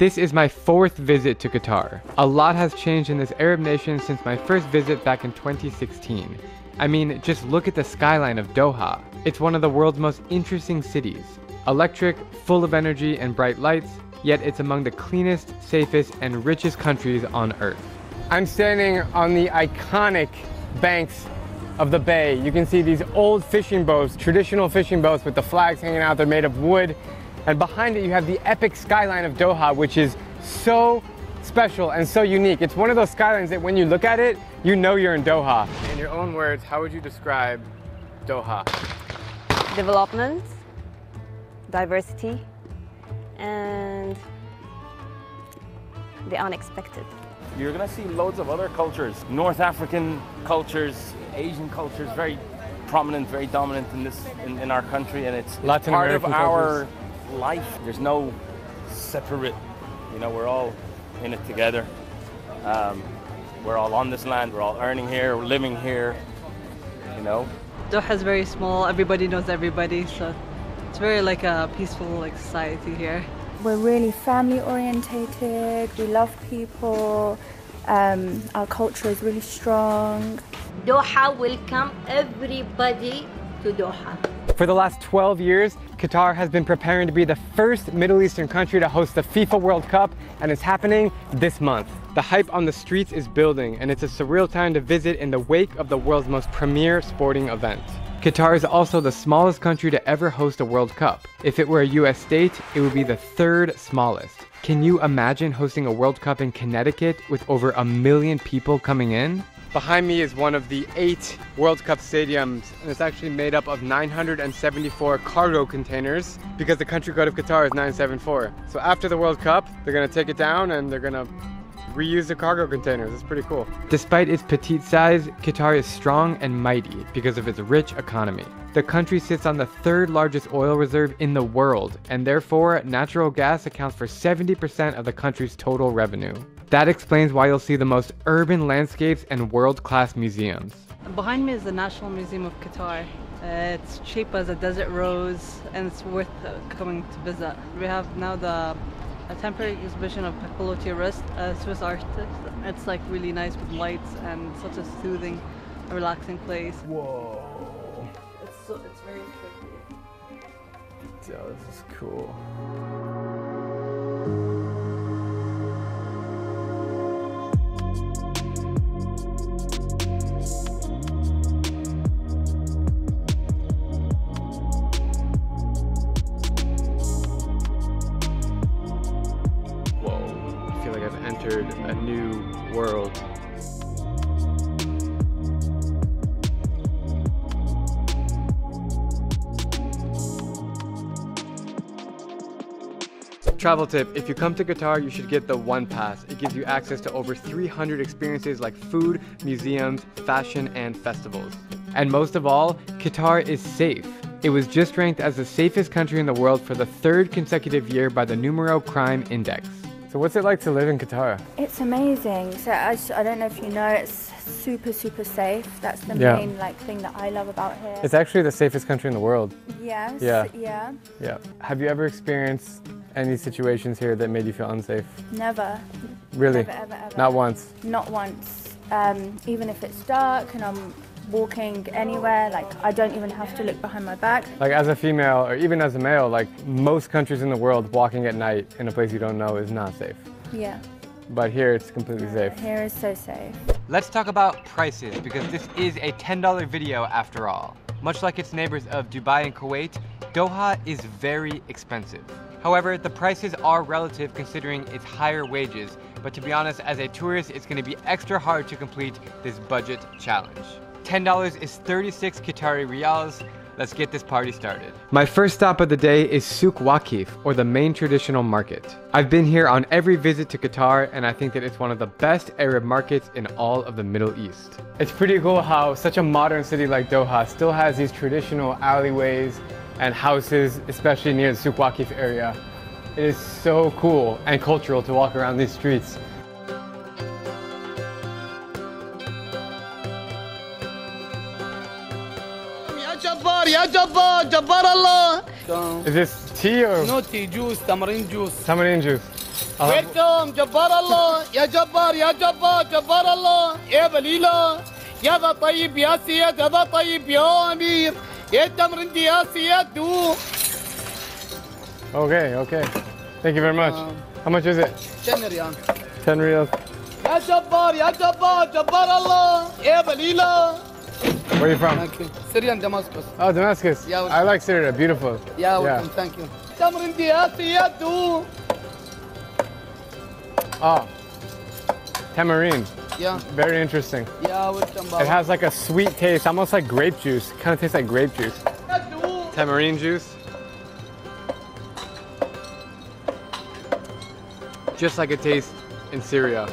This is my fourth visit to Qatar. A lot has changed in this Arab nation since my first visit back in 2016. I mean, just look at the skyline of Doha. It's one of the world's most interesting cities. Electric, full of energy and bright lights, yet it's among the cleanest, safest, and richest countries on earth. I'm standing on the iconic banks of the bay. You can see these old fishing boats, traditional fishing boats with the flags hanging out. They're made of wood. And behind it, you have the epic skyline of Doha, which is so special and so unique. It's one of those skylines that when you look at it, you know you're in Doha. In your own words, how would you describe Doha? development, diversity, and the unexpected. You're gonna see loads of other cultures, North African cultures, Asian cultures, very prominent, very dominant in this in, in our country, and it's, it's Latin part American of our cultures. Life. There's no separate, you know, we're all in it together. Um, we're all on this land. We're all earning here. We're living here. You know, Doha is very small. Everybody knows everybody, so it's very like a peaceful like society here. We're really family orientated. We love people. Um, our culture is really strong. Doha welcome everybody to Doha. For the last 12 years, Qatar has been preparing to be the first Middle Eastern country to host the FIFA World Cup, and it's happening this month. The hype on the streets is building, and it's a surreal time to visit in the wake of the world's most premier sporting event. Qatar is also the smallest country to ever host a World Cup. If it were a US state, it would be the third smallest. Can you imagine hosting a World Cup in Connecticut with over a million people coming in? Behind me is one of the eight World Cup stadiums, and it's actually made up of 974 cargo containers because the country code of Qatar is 974. So after the World Cup, they're gonna take it down and they're gonna reuse the cargo containers. It's pretty cool. Despite its petite size, Qatar is strong and mighty because of its rich economy. The country sits on the third largest oil reserve in the world, and therefore, natural gas accounts for 70% of the country's total revenue. That explains why you'll see the most urban landscapes and world class museums. Behind me is the National Museum of Qatar. Uh, it's shaped as a desert rose, and it's worth uh, coming to visit. We have now the a temporary exhibition of Pipilotti Rist, a Swiss artist. It's like really nice with lights and such a soothing, relaxing place. Whoa. It's so, it's very pretty. Yo, this is cool. Travel tip if you come to Qatar, you should get the One Pass. It gives you access to over 300 experiences like food, museums, fashion, and festivals. And most of all, Qatar is safe. It was just ranked as the safest country in the world for the third consecutive year by the Numbeo Crime Index. So, what's it like to live in Qatar? It's amazing. So as I don't know if you know, it's super super safe. That's the Yeah. main like thing that I love about here. It's actually the safest country in the world. yes. Yeah. Yeah. Yeah. Have you ever experienced any situations here that made you feel unsafe? Never. Really? Never ever ever. Not once. Not once. Um, even if it's dark and I'm walking anywhere, like I don't even have to look behind my back. Like as a female or even as a male, like most countries in the world, walking at night in a place you don't know is not safe. Yeah. But here it's completely safe. Here is so safe. Let's talk about prices because this is a $10 video after all. Much like its neighbors of Dubai and Kuwait, Doha is very expensive. However, the prices are relative considering its higher wages, but to be honest, as a tourist, it's gonna be extra hard to complete this budget challenge. $10 is 36 Qatari riyals, Let's get this party started. My first stop of the day is Souk Waqif, or the main traditional market. I've been here on every visit to Qatar, and I think that it's one of the best Arab markets in all of the Middle East. It's pretty cool how such a modern city like Doha still has these traditional alleyways and houses, especially near the Souk Waqif area. It is so cool and cultural to walk around these streets. يا جبار يا جبار جبار الله Is this tea or نوتي جوس تمرين جوس tamarind juice? Uh, ويلكم جبار الله يا جبار يا جبار جبار الله يا بليلة يا ذا طيب يا سيد يا ذا طيب يا امير يا تمرين دي يا سيد دو okay, okay. Thank you very much. How much is it? شن ريال 10 riyals. يا جبار يا جبار جبار الله يا بليلة Where are you from? ثانك يو سريان دمسكس Oh, Damascus. Yeah, I like Syria. Beautiful. يا Yeah. ويلكم ثانك يو تمرين دي يا سيد دو Oh, tamarind. Yeah. Very interesting. Yeah, with would. It has like a sweet taste, almost like grape juice. Kind of tastes like grape juice. Tamarind juice. Just like it tastes in Syria.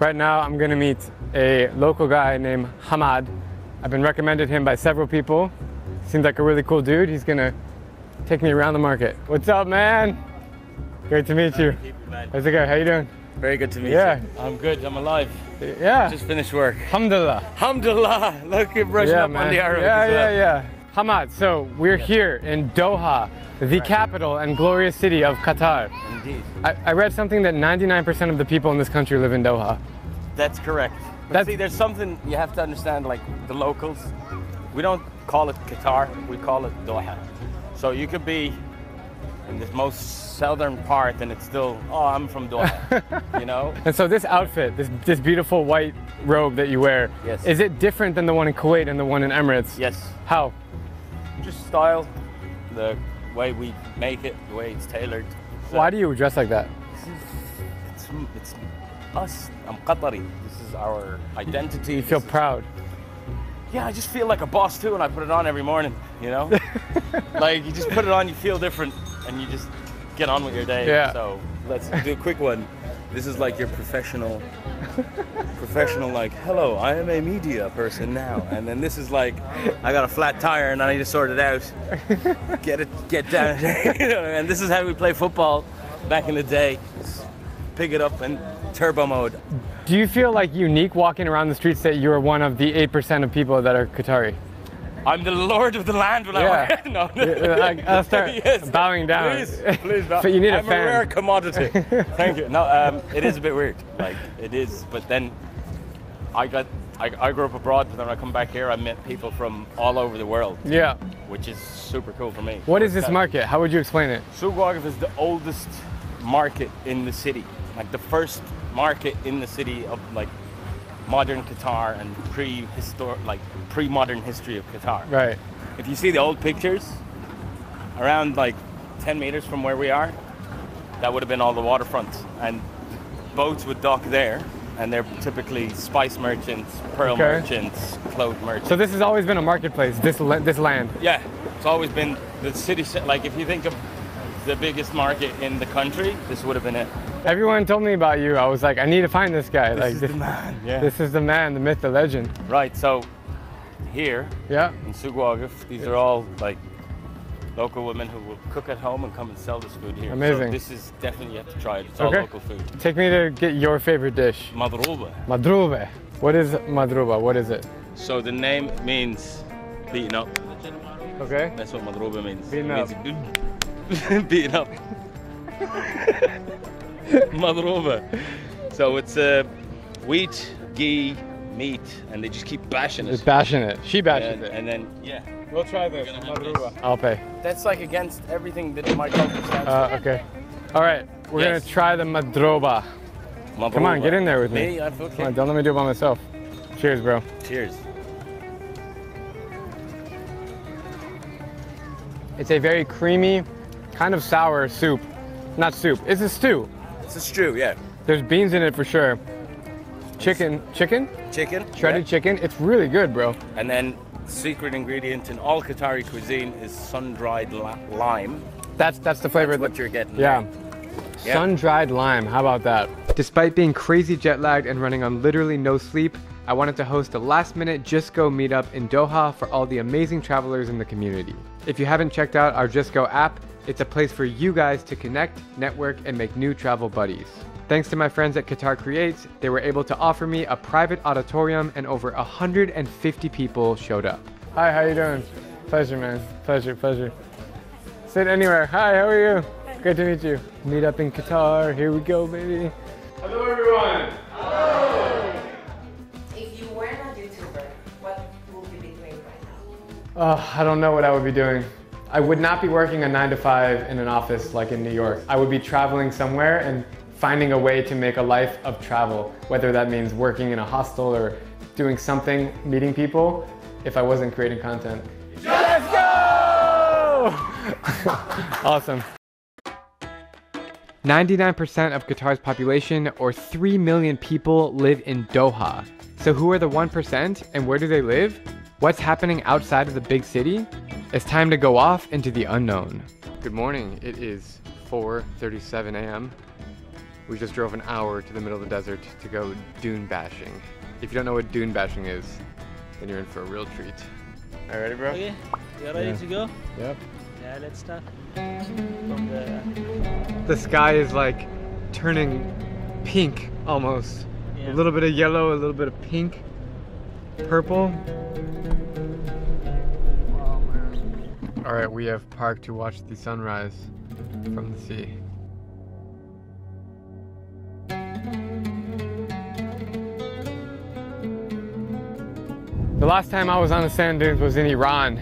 Right now, I'm gonna meet a local guy named Hamad. I've been recommended him by several people. Seems like a really cool dude. He's gonna take me around the market. What's up, man? Great to meet you. How's it going? How you doing? Very good to meet Yeah. you. Yeah. I'm good. I'm alive. Yeah. Just finished work. Alhamdulillah. Alhamdulillah. Look, you're brushing up on the Arabic. Yeah, well. yeah, yeah. Hamad, so we're here in Doha, the capital and glorious city of Qatar. Indeed. I, I read something that 99% of the people in this country live in Doha. That's correct. But That's- see, there's something you have to understand, like the locals. We don't call it Qatar, we call it Doha. So you could be in the most southern part and it's still, oh, I'm from Doha. you know? And so this outfit, this, this beautiful white robe that you wear, Yes. is it different than the one in Kuwait and the one in Emirates? Yes. How? Just style, the way we make it, the way it's tailored. So Why do you dress like that? It's, it's us. I'm Qatari. This is our identity. You feel proud. Yeah, I just feel like a boss too, and I put it on every morning. You know, like you just put it on, you feel different, and you just get on with your day. Yeah. So let's do a quick one. This is like your professional, professional. Like, hello, I am a media person now, and then this is like, I got a flat tire and I need to sort it out. Get it, get down. and this is how we play football back in the day. Just pick it up and turbo mode. Do you feel like unique walking around the streets that you're one of the 8% of people that are Qatari? I'm the lord of the land when Yeah. I no, like, I'll start Yes. bowing down. Please, please. bow. But you need a I'm fan. rare commodity. Thank you. No, um, it is a bit weird. Like it is, but then I got. I, I grew up abroad, but then when I come back here, I met people from all over the world, Yeah. which is super cool for me. What is this market? How would you explain it? Souk is the oldest market in the city, like the first market in the city of like modern Qatar and prehistoric, like pre-modern history of Qatar. Right. If you see the old pictures, around like 10 meters from where we are, that would have been all the waterfront. And boats would dock there, and they're typically spice merchants, pearl Okay. merchants, clothes merchants. So this has always been a marketplace, this, this land. yeah, it's always been the city, like if you think of the biggest market in the country, this would have been it. Everyone told me about you. I was like, I need to find this guy. like, is this, the man, yeah. this is the man, the myth, the legend. Right, so here Yeah. in Souk Waqif, these are all like local women who will cook at home and come and sell this food here. Amazing. So this is definitely you have to try it. It's all local food. Take me to get your favorite dish. Madrouba. Madruba. What is madruba? What is it? So the name means beaten up. Okay. That's what madrouba means. Beaten it means beaten up. madrouba. So it's uh, wheat, ghee, meat, and they just keep bashing Just it. bashing it. She bashes And, it. and then yeah, We'll try this. We're gonna have Madruba. I'll pay. that's like against everything that my culture stands Uh, okay. All right. We're Yes. gonna try the madroba. for. Come on, get in there with me. Me, okay. Come on, don't let me do it by myself. Cheers, bro. Cheers. It's a very creamy, kind of sour soup. Not soup. It's a stew. It's a stew, yeah. There's beans in it for sure. chicken, chicken, chicken, shredded yeah. chicken. It's really good, bro. And then secret ingredient in all Qatari cuisine is sun-dried li- lime. That's that's the flavor. That's that- what you're getting. Yeah. Yeah. Sun-dried lime. How about that? Despite being crazy jet lagged and running on literally no sleep, I wanted to host a last-minute Just Go meetup in Doha for all the amazing travelers in the community. If you haven't checked out our Just Go app, it's a place for you guys to connect, network, and make new travel buddies. Thanks to my friends at Qatar Creates, they were able to offer me a private auditorium and over 150 people showed up. Hi, how you doing? Pleasure, man. Pleasure, pleasure. Sit anywhere. Hi, how are you? Great to meet you. Meet up in Qatar. Here we go, baby. Hello, everyone. If you weren't a YouTuber, what would you be doing right now? Oh, I don't know what I would be doing. I would not be working a nine to five in an office like in New York. I would be traveling somewhere and finding a way to make a life of travel, whether that means working in a hostel or doing something, meeting people, if I wasn't creating content. Let's go! awesome. 99% of Qatar's population, or 3 million people, live in Doha. So, who are the 1% and where do they live? What's happening outside of the big city? It's time to go off into the unknown. Good morning. It is 4:37 a.m. We just drove an hour to the middle of the desert to go dune bashing. If you don't know what dune bashing is, then you're in for a real treat. Are you ready, bro? Okay, you ready Yeah. to go? Yep. Yeah, let's start. From the The sky is like turning pink almost. Yeah. A little bit of yellow, a little bit of pink, purple. All right, we have parked to watch the sunrise from the sea. The last time I was on the sand dunes was in Iran,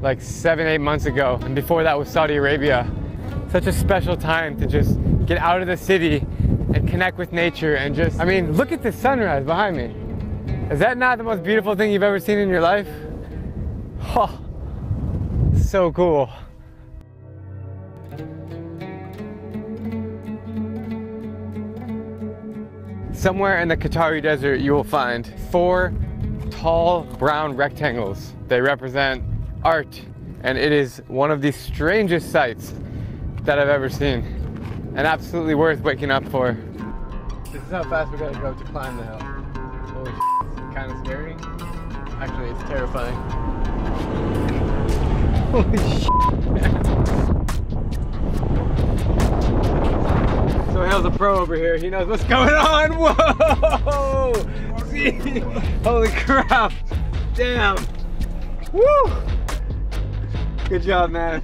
like seven, eight months ago. And before that was Saudi Arabia. Such a special time to just get out of the city and connect with nature and just, I mean, look at the sunrise behind me. Is that not the most beautiful thing you've ever seen in your life? Oh, so cool. Somewhere in the Qatari desert, you will find four tall brown rectangles. They represent art, and it is one of the strangest sights that I've ever seen, and absolutely worth waking up for. This is how fast we gotta go to climb the hill. Holy it's kind of scary. Actually, it's terrifying. Holy So Hale's a pro over here. He knows what's going on. Whoa! Holy crap! Damn! Woo! Good job, man.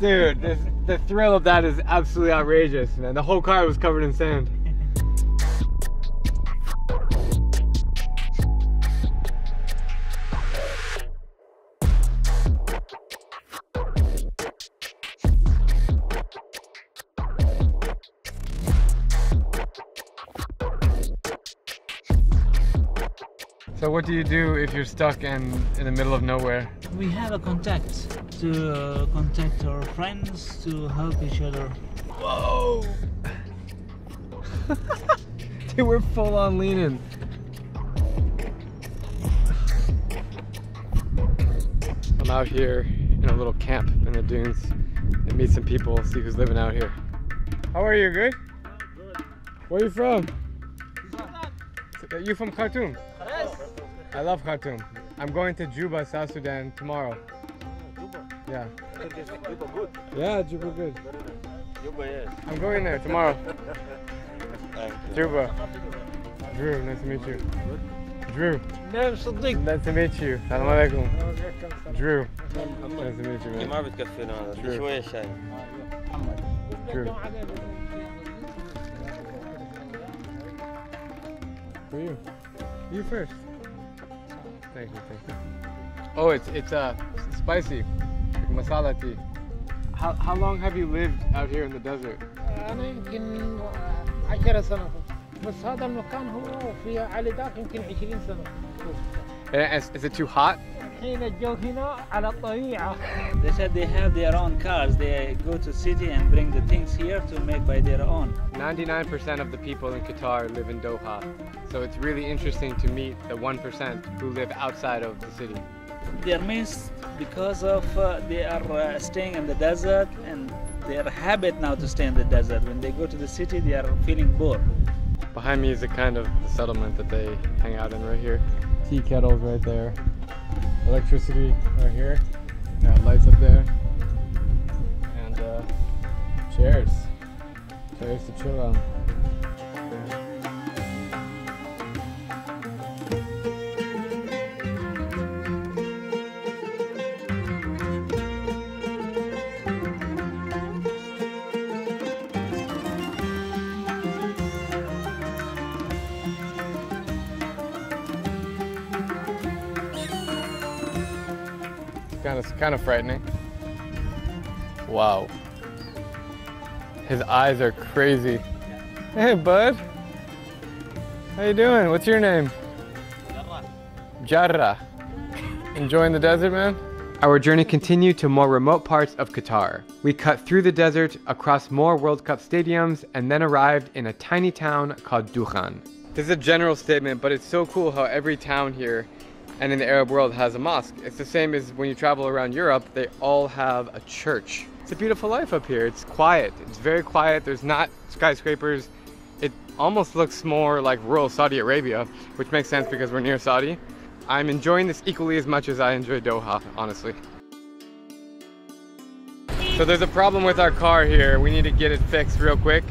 Dude, this, the thrill of that is absolutely outrageous, man. The whole car was covered in sand. Do you do if you're stuck in, in the middle of nowhere? we have a contact to uh, contact our friends to help each other. Whoa! Dude, we're full on leaning. I'm out here in a little camp in the dunes and meet some people, see who's living out here. How are you? Good? Where are you from? You from Khartoum? I love Khartoum. I'm going to Juba, South Sudan tomorrow. Yeah. Yeah, Juba good. I'm going there tomorrow. Juba. Drew, nice to meet you. Drew. Nice to meet you. Salam alaikum. Drew. Nice to meet you, man. ما بتكفينا هذا True. شوية شاي Drew. For you. You first. Thank you, thank you. Oh, it's it's uh spicy. Like masala tea. How how long have you lived out here in the desert? أنا يمكن عشرة سنة بس هذا المكان هو في على ذاك يمكن عشرين سنة And is, is it too hot? They said they have their own cars. They go to city and bring the things here to make by their own. 99% of the people in Qatar live in Doha. So it's really interesting to meet the 1% who live outside of the city. They're missed because of uh, they are uh, staying in the desert and their habit now to stay in the desert. When they go to the city, they are feeling bored. Behind me is a kind of settlement that they hang out in right here. Tea kettles right there. Electricity right here. Lights up there. And uh, chairs. Chairs to chill on. Kind of, kind of frightening. Wow. His eyes are crazy. Hey, bud. How you doing? What's your name? Jarrah. Enjoying the desert, man? Our journey continued to more remote parts of Qatar. We cut through the desert, across more World Cup stadiums, and then arrived in a tiny town called Dukhan. This is a general statement, but it's so cool how every town here and in the Arab world has a mosque. It's the same as when you travel around Europe, they all have a church. It's a beautiful life up here. It's quiet. It's very quiet. There's not skyscrapers. It almost looks more like rural Saudi Arabia, which makes sense because we're near Saudi. I'm enjoying this equally as much as I enjoy Doha, honestly. So there's a problem with our car here. We need to get it fixed real quick.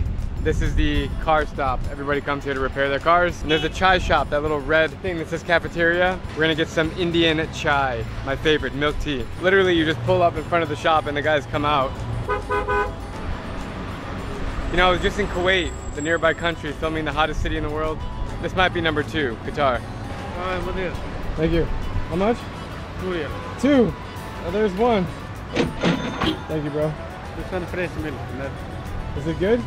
This is the car stop. Everybody comes here to repair their cars. And there's a chai shop, that little red thing that says cafeteria. We're gonna get some Indian chai, my favorite, milk tea. Literally, you just pull up in front of the shop and the guys come out. You know, I was just in Kuwait, the nearby country, filming the hottest city in the world. This might be number two, Qatar. Thank you. How much? Two. Oh, there's one. Thank you, bro. This one fresh milk. Is it good?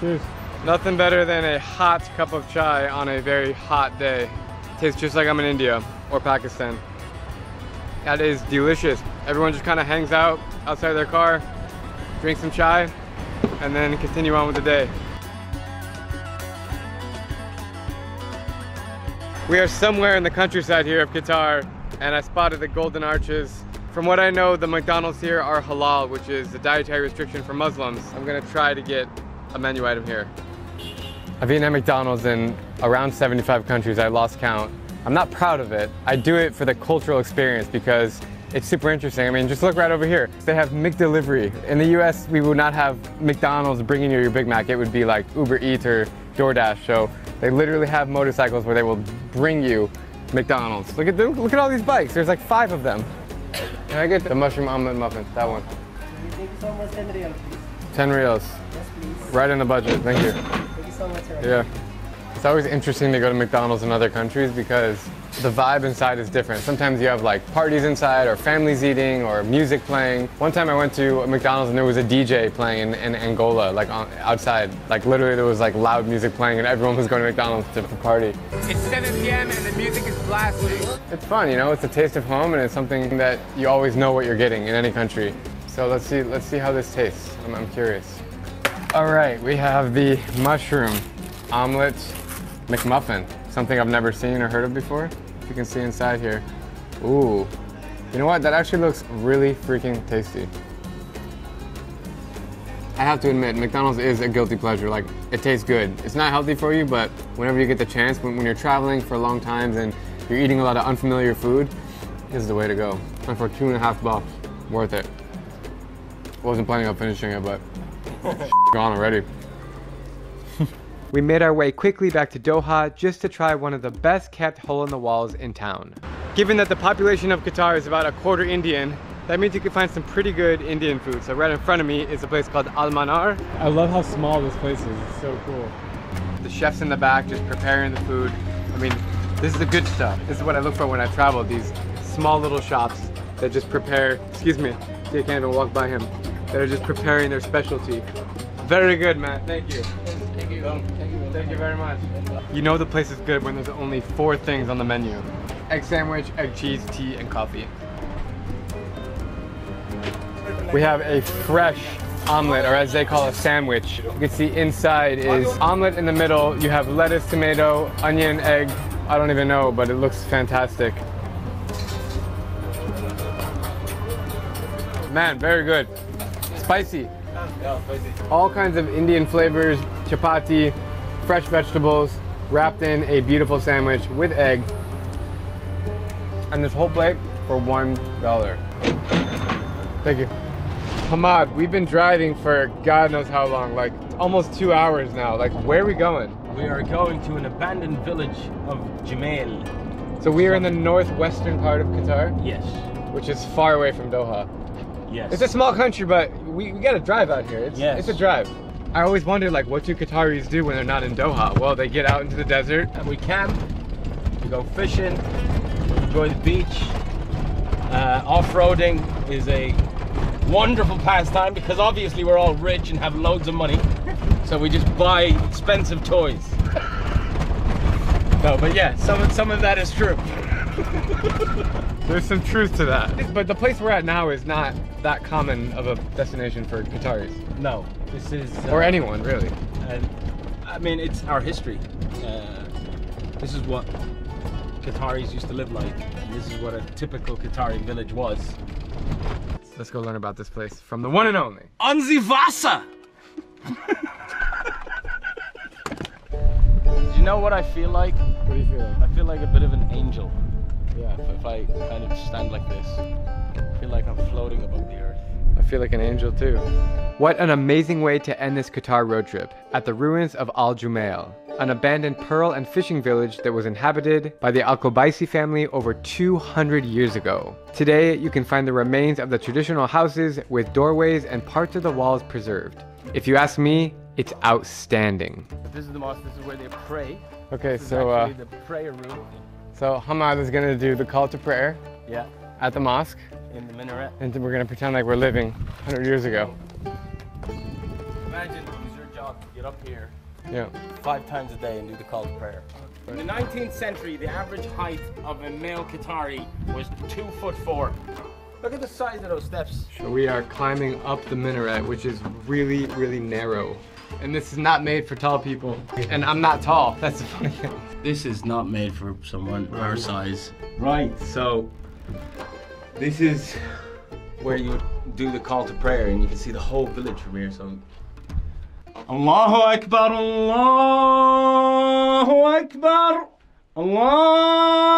Cheers. Nothing better than a hot cup of chai on a very hot day. Tastes just like I'm in India or Pakistan. That is delicious. Everyone just kind of hangs out outside their car, drink some chai, and then continue on with the day. We are somewhere in the countryside here of Qatar, and I spotted the Golden Arches. From what I know, the McDonald's here are halal, which is a dietary restriction for Muslims. I'm gonna try to get a menu item here. I've eaten at McDonald's in around 75 countries. I lost count. I'm not proud of it. I do it for the cultural experience because it's super interesting. I mean, just look right over here. They have McDelivery. In the US, we would not have McDonald's bringing you your Big Mac. It would be like Uber Eats or DoorDash. So they literally have motorcycles where they will bring you McDonald's. Look at them. Look at all these bikes. There's like five of them. Can I get the mushroom omelet muffin? That one. Thank you so much, 10 real, please. 10 reals. Yes, please. Right in the budget. Thank you. Thank you so much, sir. Yeah. It's always interesting to go to McDonald's in other countries because the vibe inside is different. Sometimes you have like parties inside or families eating or music playing. One time I went to McDonald's and there was a DJ playing in, in Angola, like on, outside. Like literally there was like loud music playing and everyone was going to McDonald's to party. It's 7 p.m. and the music is blasting. It's fun, you know, it's a taste of home and it's something that you always know what you're getting in any country. So let's see, let's see how this tastes. I'm, I'm curious. All right, we have the mushroom omelet McMuffin, something I've never seen or heard of before. If you can see inside here. Ooh, you know what? That actually looks really freaking tasty. I have to admit, McDonald's is a guilty pleasure. Like, it tastes good. It's not healthy for you, but whenever you get the chance, when, when you're traveling for a long times and you're eating a lot of unfamiliar food, this is the way to go. And for two and a half bucks, worth it. Wasn't planning on finishing it, but gone already. we made our way quickly back to Doha just to try one of the best kept hole in the walls in town. Given that the population of Qatar is about a quarter Indian, that means you can find some pretty good Indian food. So right in front of me is a place called Al Manar. I love how small this place is, it's so cool. The chef's in the back just preparing the food. I mean, this is the good stuff. This is what I look for when I travel, these small little shops that just prepare, excuse me, you can't even walk by him, that are just preparing their specialty. Very good, man, thank you. Thank you. Thank you very much. You know the place is good when there's only four things on the menu. egg sandwich, egg cheese, tea, and coffee. We have a fresh omelet, or as they call a sandwich. You can see inside is omelet in the middle. You have lettuce, tomato, onion, egg. I don't even know, but it looks fantastic. Man, very good. Spicy. All kinds of Indian flavors, chapati, fresh vegetables, wrapped in a beautiful sandwich with egg. And this whole plate for one dollar. Thank you. Hamad, we've been driving for God knows how long, like almost two hours now. Like, where are we going? We are going to an abandoned village of Jumail. So we are in the northwestern part of Qatar, Yes. which is far away from Doha. Yes. It's a small country, but we, we gotta drive out here. It's, Yes. it's a drive. I always wondered, like, what do Qataris do when they're not in Doha? Well, they get out into the desert. And we camp, we go fishing, enjoy the beach. Uh, off-roading is a wonderful pastime because obviously we're all rich and have loads of money. So we just buy expensive toys. No, but yeah, some some of that is true. There's some truth to that. But the place we're at now is not that common of a destination for Qataris. No, this is Or uh, anyone, really. And I mean, it's our history. Uh, this is what Qataris used to live like, and this is what a typical Qatari village was. Let's go learn about this place from the one and only. Anzivasa! Do you know what I feel like? What do you feel like? I feel like a bit of an angel. Yeah. If, if I kind of stand like this, I feel like I'm floating above the earth. I feel like an angel too. What an amazing way to end this Qatar road trip at the ruins of Al Jumail, an abandoned pearl and fishing village that was inhabited by the Al Qubaisi family over 200 years ago. Today, you can find the remains of the traditional houses with doorways and parts of the walls preserved. If you ask me, it's outstanding. This is the mosque. This is where they pray. Okay, This is so uh, the prayer room. So Hamad is gonna do the call to prayer Yeah, at the mosque, in the minaret. and we're gonna pretend like we're living 100 years ago. Imagine it was your job to get up here Yeah. five times a day and do the call to prayer. In the 19th century, the average height of a male Qatari was two foot four. Look at the size of those steps. So we are climbing up the minaret, which is really, really narrow. And this is not made for tall people. And I'm not tall. That's the funny thing. This is not made for someone our size. Right, so this is where you do the call to prayer and you can see the whole village from here. So Allahu Akbar, Allahu Akbar, Allahu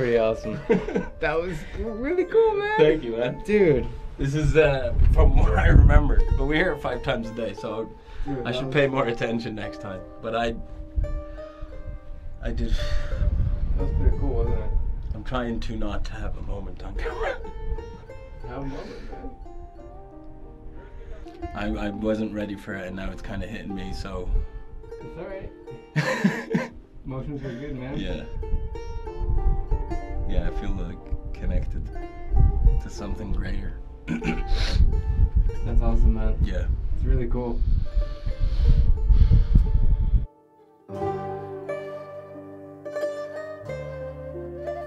Pretty awesome. that was really cool, man. Thank you, man. Dude. This is uh, from what I remember, but we hear it five times a day, so Dude, I should pay more attention next time. But I, I did. That was pretty cool, wasn't it? I'm trying to not to have a moment on camera. Have a moment, man. I, I wasn't ready for it, and now it's kind of hitting me. So It's alright. Emotions are good, man. yeah, yeah, I feel like connected to something greater. That's awesome, man. Yeah. It's really cool.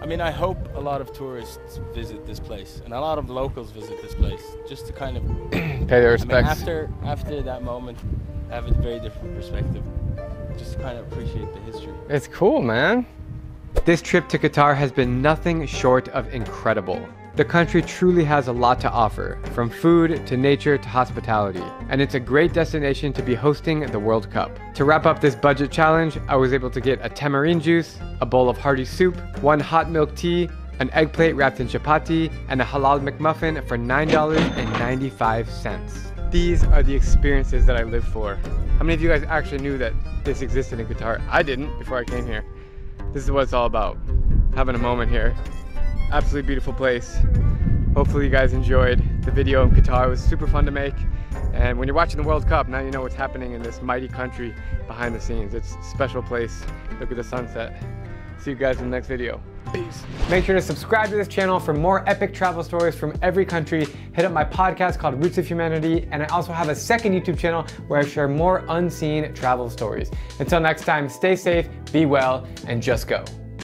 I mean, I hope a lot of tourists visit this place and a lot of locals visit this place just to kind of Pay their I mean, respects. after after that moment, I have a very different perspective. Just to kind of appreciate the history. It's cool, man. This trip to Qatar has been nothing short of incredible. The country truly has a lot to offer, from food to nature to hospitality, and it's a great destination to be hosting the World Cup. To wrap up this budget challenge, I was able to get a tamarind juice, a bowl of hearty soup, one hot milk tea, an egg plate wrapped in chapati, and a halal McMuffin for $9.95. These are the experiences that I live for. How many of you guys actually knew that this existed in Qatar? I didn't before I came here. This is what it's all about. Having a moment here. Absolutely beautiful place. Hopefully you guys enjoyed the video in Qatar. It was super fun to make. And when you're watching the World Cup, now you know what's happening in this mighty country behind the scenes. It's a special place. Look at the sunset. See you guys in the next video. Peace. Make sure to subscribe to this channel for more epic travel stories from every country. Hit up my podcast called Roots of Humanity, and I also have a second YouTube channel where I share more unseen travel stories. Until next time, stay safe, be well, and just go.